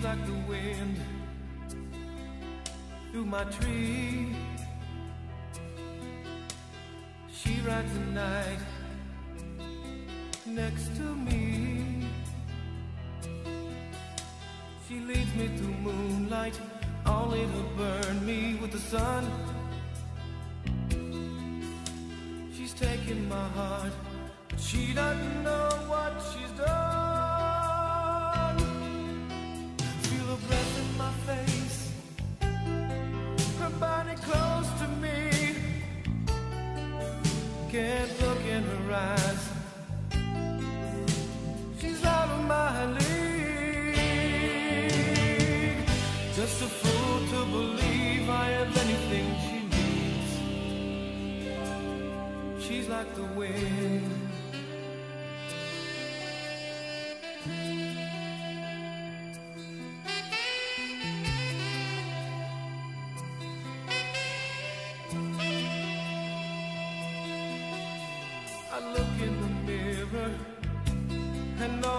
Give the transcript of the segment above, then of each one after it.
Like the wind through my tree. She rides the night next to me. She leads me through moonlight, only to burn me with the sun. She's taking my heart, but she doesn't know what she's done. Just a fool to believe I have anything she needs. She's like the wind. I look in the mirror and all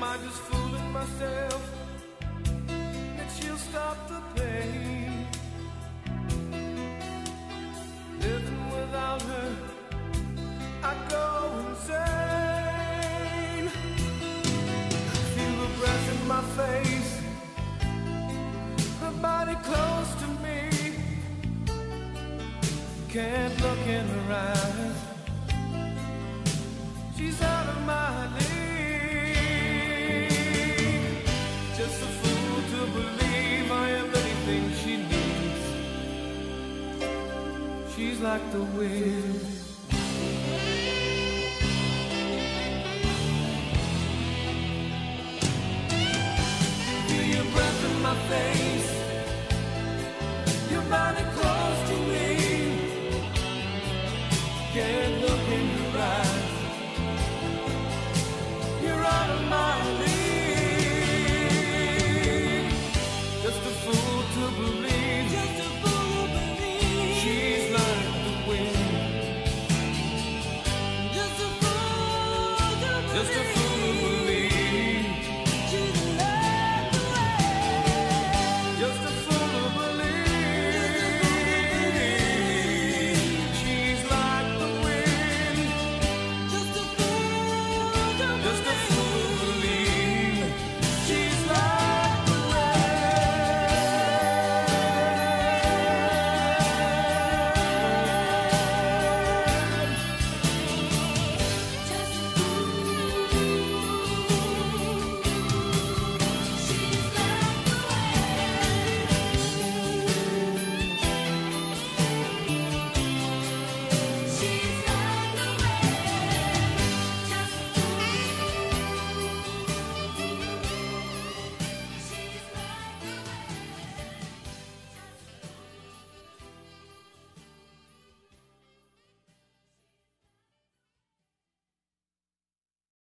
Am I just fooling myself that she'll stop the pain? Living without her, I go insane. Feel the breath in my face, her body close to me. Can't look in her eyes. like the wind. Feel your breath in my face.